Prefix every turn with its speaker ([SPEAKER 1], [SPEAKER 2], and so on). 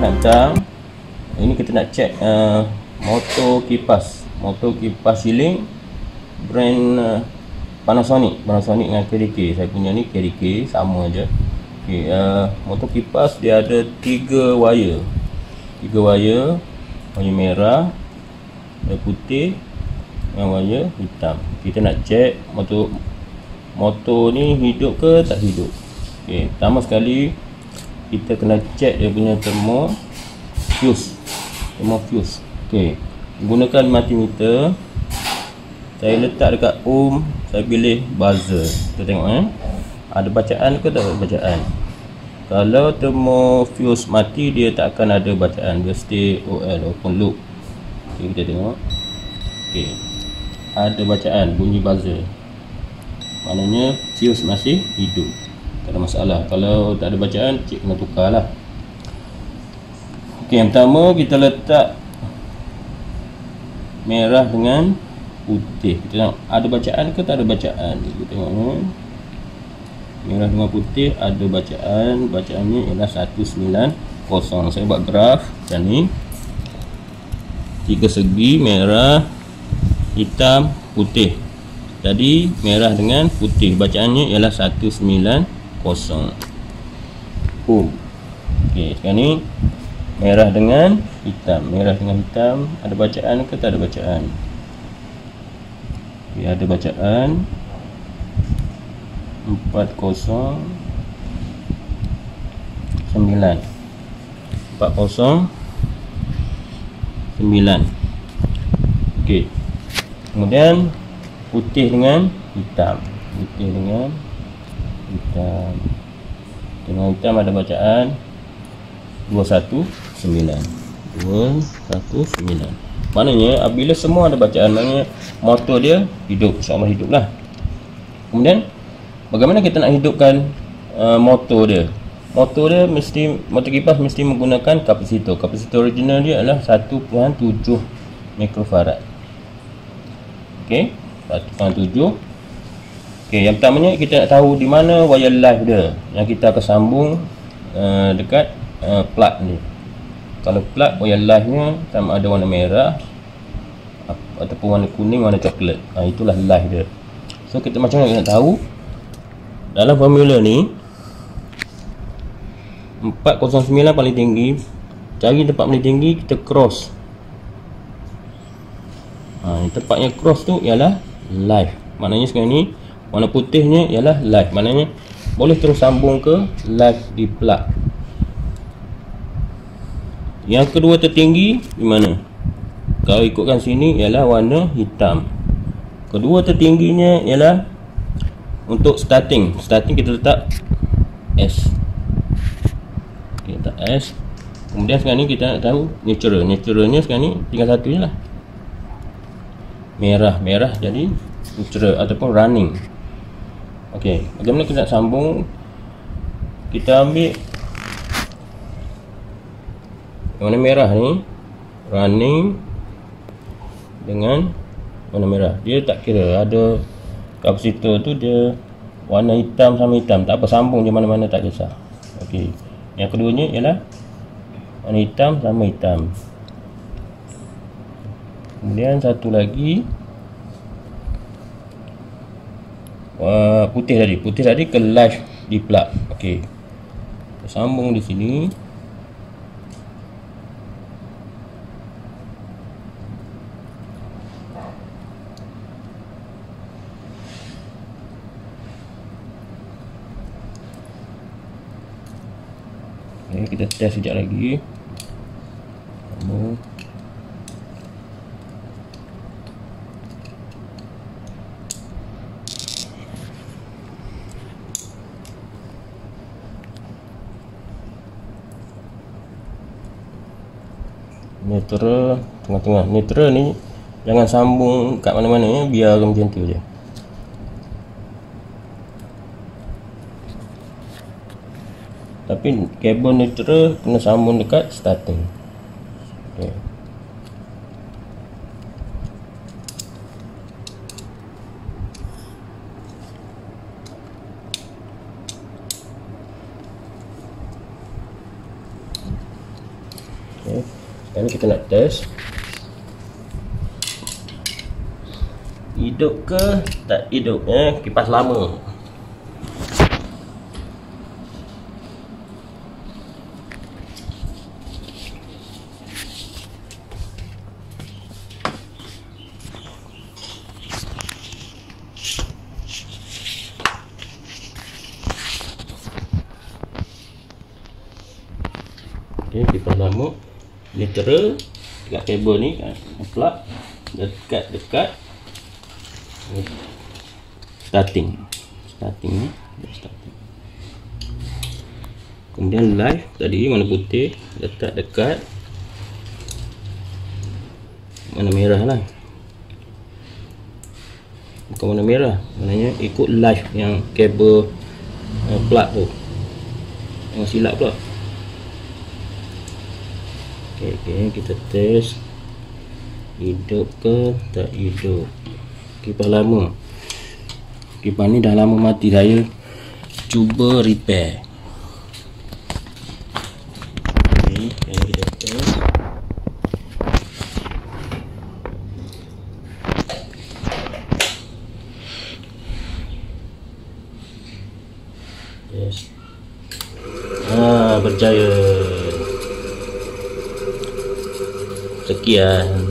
[SPEAKER 1] nak datang. Ini kita nak check uh, motor kipas. Motor kipas ceiling brand uh, Panasonic. Panasonic dengan KDK saya punya ni KDK sama je okay, uh, motor kipas dia ada tiga wire. Tiga wire wire merah wire putih dengan wire hitam. Kita nak check motor motor ni hidup ke tak hidup. Okay, pertama sekali kita kena check dia punya termo fuse. Termo fuse. Ok gunakan multimeter. Saya letak dekat ohm saya pilih buzzer. Kita tengok eh. Ada bacaan ke tak bacaan? Kalau termo fuse mati dia tak akan ada bacaan. Dia stay OL open loop. Ok kita tengok. Ok ada bacaan bunyi buzzer. Maknanya fuse masih hidup tak ada masalah. Kalau tak ada bacaan cik kena tukar lah ok yang pertama kita letak merah dengan putih. Kita tengok ada bacaan ke tak ada bacaan? Kita tengok ni. Merah dengan putih ada bacaan. Bacaannya ialah 190 saya buat graf macam ni. Tiga segi merah hitam putih. Jadi merah dengan putih. Bacaannya ialah 190 oh okey sekarang ni merah dengan hitam. Merah dengan hitam ada bacaan ke tak ada bacaan? Okay, ada bacaan. 40 9 40 9 Okey. Kemudian putih dengan hitam. Putih dengan hitam. Dengan hitam ada bacaan 219. 219. Maknanya apabila semua ada bacaan maknanya motor dia hidup, insya-Allah hiduplah. Kemudian bagaimana kita nak hidupkan uh, motor dia? motor dia mesti motor kipas mesti menggunakan kapasitor kapasitor original dia adalah 1.7 mikrofarad ok 1.7 ok yang pertamanya kita nak tahu di mana wire live dia. Yang kita akan sambung uh, dekat uh, plug ni. Kalau plug wire live nya sama ada warna merah ataupun warna kuning warna coklat. Ha, itulah live dia. So kita macam mana nak tahu? Dalam formula ni 409 paling tinggi cari tempat paling tinggi kita cross. Ha, tempatnya cross tu ialah live. Maknanya sekarang ni warna putihnya ialah live. Maknanya boleh terus sambung ke live di plug. Yang kedua tertinggi di mana? Kalau ikutkan sini ialah warna hitam. Kedua tertingginya ialah untuk starting. Starting kita letak S. S. Kemudian sekarang ni kita nak tahu natural. Naturalnya sekarang ni tinggal satu je lah. Merah. Merah jadi natural ataupun running ok bagaimana kita nak sambung? Kita ambil warna merah ni running dengan warna merah. Dia tak kira ada kapasitor tu dia warna hitam sama hitam. Tak apa sambung je mana-mana tak kisah. Ok yang keduanya ialah warna hitam sama hitam. Kemudian satu lagi uh, putih tadi. Putih tadi ke live di plug. Ok sambung di sini. Kita test sekejap lagi. Neutral tengah-tengah. Neutral ni jangan sambung kat mana-mana ya, biar macam tu je. tapi kabel neutral kena sambung dekat starting okay. okay. Sekarang kita nak test. Hidup ke tak hidup eh? Kipas lama. Okay, kipas lama literal dekat kabel ni plug dekat-dekat starting. Starting ni starting. Kemudian live tadi mana putih letak dekat. Mana merah lah. Bukan mana merah maknanya ikut live yang kabel uh, plug tu. Yang silap pula ok ok kita test. Hidup ke tak hidup? Kipas lama. Kipas ni dah lama mati saya. Cuba repair. Test. Ah berjaya sekian